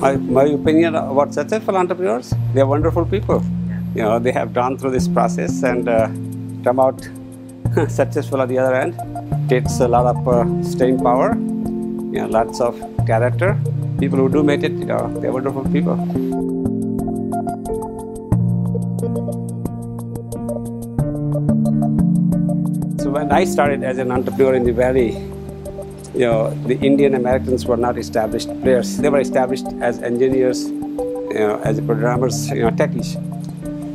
My, my opinion about successful entrepreneurs, they are wonderful people. You know, they have gone through this process and uh, come out successful at the other end. Takes a lot of uh, staying power, you know, lots of character. People who do make it, you know, they're wonderful people. So when I started as an entrepreneur in the Valley, you know, the Indian Americans were not established players. They were established as engineers, you know, as programmers, you know, techies.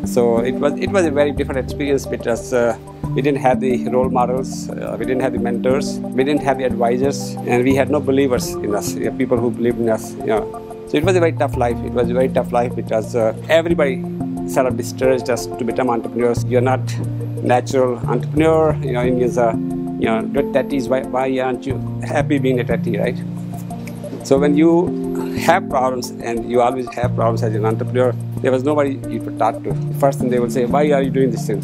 So it was it was a very different experience because uh, we didn't have the role models, uh, we didn't have the mentors, we didn't have the advisors, and we had no believers in us, you know, people who believed in us. You know. So it was a very tough life. It was a very tough life because uh, everybody sort of discouraged us to become entrepreneurs. You're not natural entrepreneur. You know, Indians are you know, good tatties, why, why aren't you happy being a tatty, right? So when you have problems, and you always have problems as an entrepreneur, there was nobody you could talk to. First thing they would say, why are you doing this thing?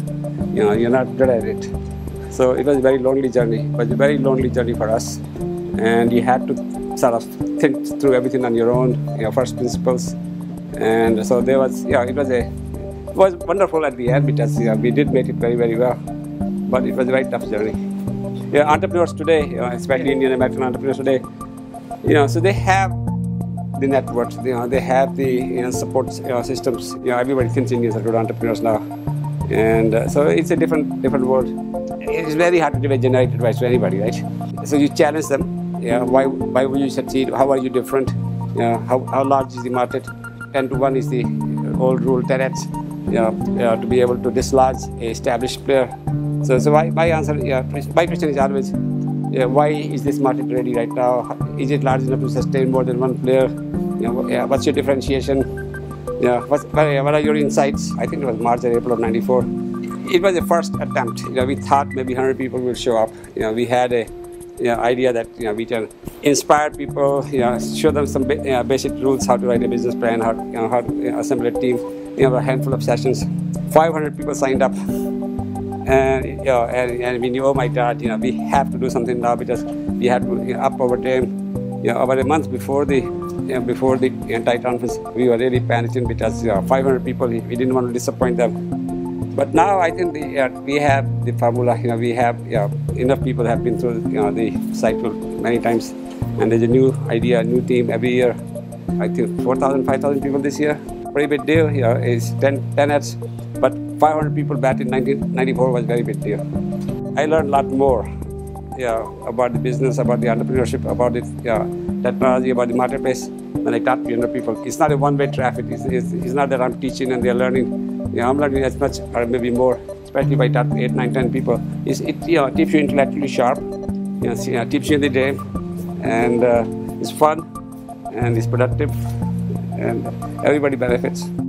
You know, you're not good at it. So it was a very lonely journey. It was a very lonely journey for us. And you had to sort of think through everything on your own, your first principles. And so there was, yeah, it was a, it was wonderful at the end because you know, we did make it very, very well. But it was a very tough journey yeah, entrepreneurs today, you know, especially Indian American entrepreneurs today, you know, so they have the networks, you know, they have the you know, support you know, systems. You know, everybody thinks Indians are good entrepreneurs now, and uh, so it's a different different world. It's very hard to give a generic advice to anybody, right? So you challenge them. Yeah, why why will you succeed? How are you different? You know, how, how large is the market? Ten to one is the old rule, 10x. You know, know, to be able to dislodge a established player so, so my, my answer, yeah, my question is always, yeah, why is this market ready right now? Is it large enough to sustain more than one player? You know, yeah, what's your differentiation? Yeah, what, what are your insights? I think it was March or April of '94. It was the first attempt. You know, we thought maybe 100 people will show up. You know, we had a you know, idea that you know we can inspire people, you know, show them some you know, basic rules how to write a business plan, how you know, how to you know, assemble a team. You know, a handful of sessions. 500 people signed up and you know, and, and we knew, oh my God, you know, we have to do something now because we had to you know, up our game. You know, about a month before the you know, before the entire conference, we were really panicking because you know, 500 people, we didn't want to disappoint them. But now I think the, uh, we have the formula. You know, we have you know, enough people have been through you know the cycle many times, and there's a new idea, a new team every year. I think 4,000, 5,000 people this year. Pretty big deal. You know, it's 10, 10x, but 500 people back in 1994 was very big deal. I learned a lot more yeah, about the business, about the entrepreneurship, about the technology, about the marketplace when I taught to younger people. It's not a one-way traffic. It's, it's, it's, not that I'm teaching and they're learning. You know, I'm learning as much or maybe more, especially by talking to 8, 9, 10 people. It's, it you know, keeps you intellectually sharp, you know keeps you in the game, and uh, it's fun, and it's productive, and everybody benefits.